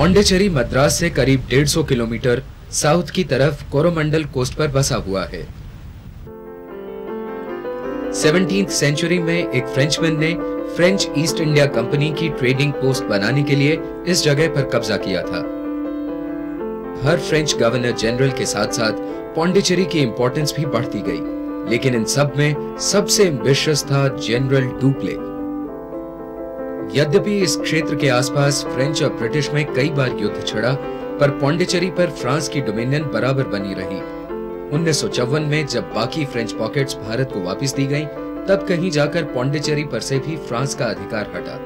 पौंडीचेरी मद्रास से करीब 150 kilometre south की तरफ़ कोरोमंडल कोस्ट पर बसा हुआ है। 17th सेंचुरी में एक फ्रेंचमैन ने फ्रेंच ईस्ट इंडिया कंपनी की ट्रेडिंग पोस्ट बनाने के लिए इस जगह पर कब्जा किया था। हर फ्रेंच गवर्नर जनरल के साथ साथ पौंडीचेरी की इंपॉर्टेंस भी बढ़ती गई, लेकिन इन सब में सबसे एम्बिशियस था जनरल डुप्ले। यद्यपि इस क्षेत्र के आसपास फ्रेंच और ब्रिटिश में कई बार युद्ध छिड़ा पर पौंडीचेरी पर फ्रांस की डोमिनियन बराबर बनी रही। उन्नीस में जब बाकी फ्रेंच पॉकेट्स भारत को वापस दी गईं, तब कहीं जाकर पौंडीचेरी पर से भी फ्रांस का अधिकार हटा।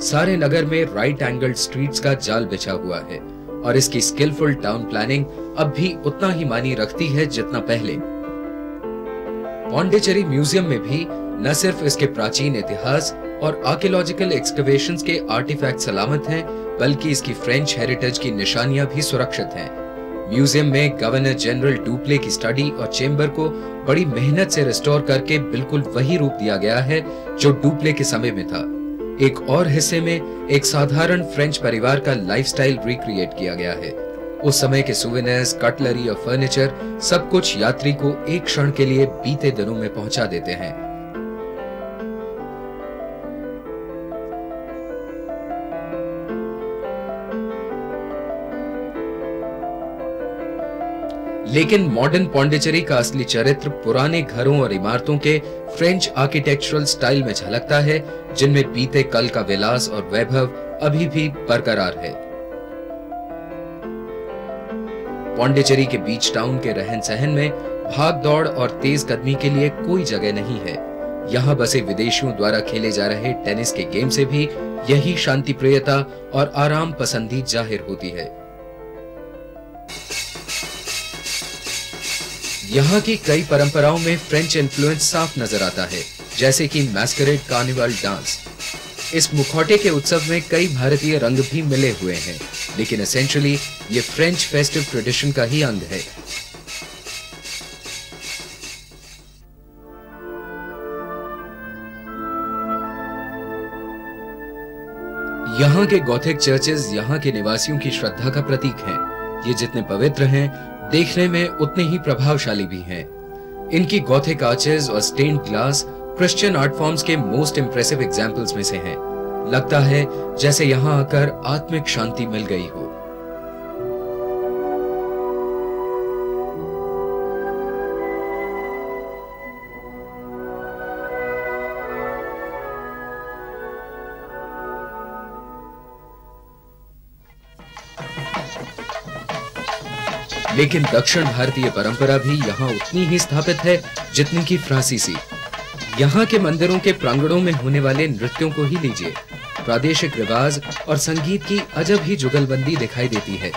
सारे नगर में राइट एंगल स्ट्रीट्स का जाल बिछा हुआ है और इसकी स्किलफुल टाउन प्लानिंग अब भी उतना ही मानी रखती है जितना पहले। पौंडीचेरी म्यूज़ियम में भी न सिर्फ़ इसके प्राचीन इतिहास और आर्कियोलॉजिकल एक्सकवेशंस के आर्टिफैक्ट सलामत हैं, बल्कि इसकी फ्रेंच हेरिटेज की निशानियाँ भी सुरक्षित हैं। म्यूज़ियम में गवर्नर जनरल डुप्ले की स्टडी और चेम्बर को बड़ी मेहनत से रिस्टोर करके बिल्कुल वही रूप दिया गया है जो डुप्ले के समय में था। एक और हिस्से में एक साधारण फ्रेंच परिवार का लाइफस्टाइल रिक्रिएट किया गया है। उस समय के सुवेनियर्स कटलरी और फर्नीचर सब कुछ यात्री को एक क्षण के लिए बीते दिनों में पहुँचा देते हैं। लेकिन मॉडर्न पौंडीचेरी का असली चरित्र पुराने घरों और इमारतों के फ्रेंच आर्किटेक्चरल स्टाइल में झलकता है, जिनमें बीते कल का विलास और वैभव अभी भी बरकरार है। पौंडीचेरी के बीच टाउन के रहन सहन में भाग दौड़ और तेज कदमी के लिए कोई जगह नहीं है। यहाँ बसे विदेशियों द्वारा खेले जा रहे टेनिस के गेम से भी यही शांति प्रियता और आराम पसंदी ज़ाहिर होती है। यहाँ की कई परंपराओं में फ्रेंच इन्फ्लुएंस साफ़ नज़र आता है, जैसे कि मैस्करेड कार्निवल डांस इस मुखौटे के उत्सव में कई भारतीय रंग भी मिले हुए हैं, लेकिन एसेंशियली ये फ्रेंच फेस्टिव ट्रेडिशन का ही अंग है यहाँ के गौथिक चर्चेज यहाँ के निवासियों की श्रद्धा का प्रतीक हैं। ये जितने पवित्र हैं देखने में उतने ही प्रभावशाली भी हैं। इनकी गौथे आर्चेज और stained glass Christian art forms के मोस्ट इम्प्रेसिव एग्जाम्पल्स में से हैं। लगता है जैसे यहाँ आकर आत्मिक शांति मिल गई हो। लेकिन दक्षिण भारतीय परंपरा भी यहाँ उतनी ही स्थापित है जितनी की फ्रांसीसी। यहाँ के मंदिरों के प्रांगणों में होने वाले नृत्यों को ही लीजिए। प्रादेशिक रिवाज और संगीत की अजब ही जुगलबंदी दिखाई देती है।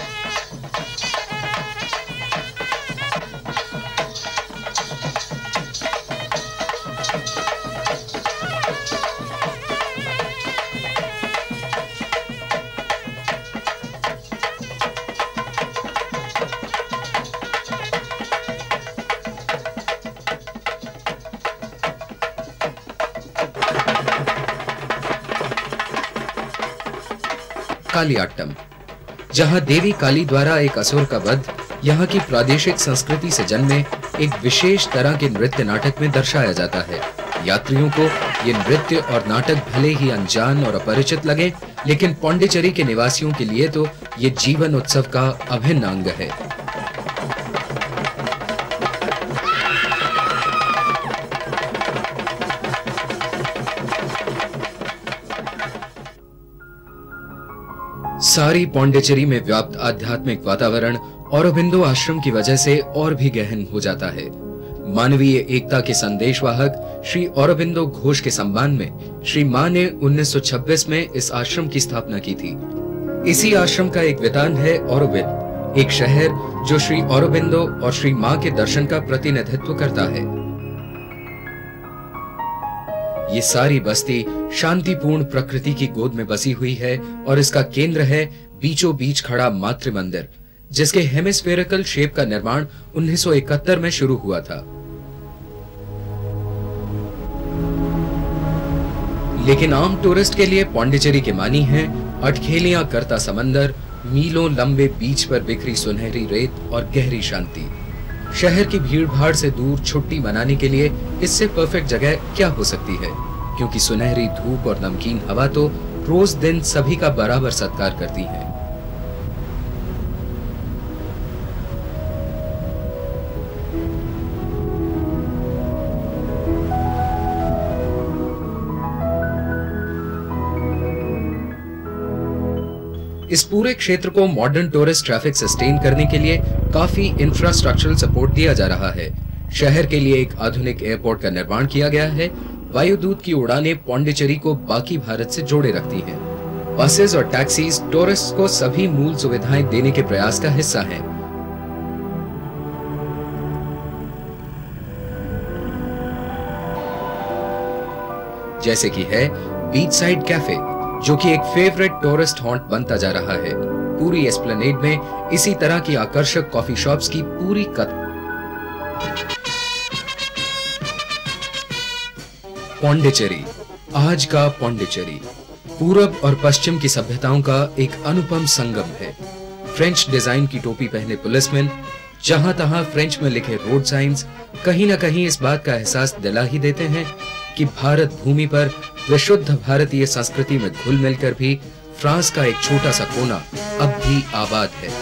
कालियाट्टम जहाँ देवी काली द्वारा एक असुर का वध, यहाँ की प्रादेशिक संस्कृति से जन्मे एक विशेष तरह के नृत्य नाटक में दर्शाया जाता है। यात्रियों को ये नृत्य और नाटक भले ही अनजान और अपरिचित लगे, लेकिन पौंडीचेरी के निवासियों के लिए तो ये जीवन उत्सव का अभिन्न अंग है। सारी पौंडेचेरी में व्याप्त आध्यात्मिक वातावरण औरबिंदो आश्रम की वजह से और भी गहन हो जाता है। मानवीय एकता के संदेशवाहक श्री औरबिंदो घोष के सम्मान में श्री माँ ने 1926 में इस आश्रम की स्थापना की थी। इसी आश्रम का एक वितान है औरबिंद, एक शहर जो श्री औरबिंदो और श्री माँ के दर्शन का प्रतिनिधित्व करता है। ये सारी बस्ती शांतिपूर्ण प्रकृति की गोद में बसी हुई है और इसका केंद्र है बीचों बीच खड़ा मातृ मंदिर, जिसके हेमिस्फेरिकल शेप का निर्माण 1971 में शुरू हुआ था। लेकिन आम टूरिस्ट के लिए पौंडीचेरी के मानी है अटखेलियाँ करता समंदर, मीलों लंबे बीच पर बिखरी सुनहरी रेत और गहरी शांति। शहर की भीड़ भाड़ से दूर छुट्टी मनाने के लिए इससे परफेक्ट जगह क्या हो सकती है? क्योंकि सुनहरी धूप और नमकीन हवा तो रोज दिन सभी का बराबर सत्कार करती है। इस पूरे क्षेत्र को मॉडर्न टूरिस्ट ट्रैफ़िक सस्टेन करने के लिए काफ़ी इंफ्रास्ट्रक्चरल सपोर्ट दिया जा रहा है शहर के लिए एक आधुनिक एयरपोर्ट का निर्माण किया गया है वायुदूत की उड़ानें पौंडीचेरी को बाकी भारत से जोड़े रखती हैं। बसेस और टैक्सीज टूरिस्ट को सभी मूल सुविधाएँ देने के प्रयास का हिस्सा हैं। जैसे कि है बीच साइड कैफ़े जो कि एक फेवरेट टूरिस्ट हॉन्ट बनता जा रहा है पूरी एस्प्लेनेड में इसी तरह की आकर्षक कॉफ़ी शॉप्स की पूरी कत पौंडीचेरी आज का पौंडीचेरी पूरब और पश्चिम की सभ्यताओं का एक अनुपम संगम है। फ्रेंच डिज़ाइन की टोपी पहने पुलिसमैन, जहाँ तहां फ्रेंच में लिखे रोड साइंस, कहीं ना कहीं इस बात का एहसास दिला ही देते हैं कि भारत भूमि पर विशुद्ध भारतीय संस्कृति में घुल मिलकर भी फ्रांस का एक छोटा सा कोना अब भी आबाद है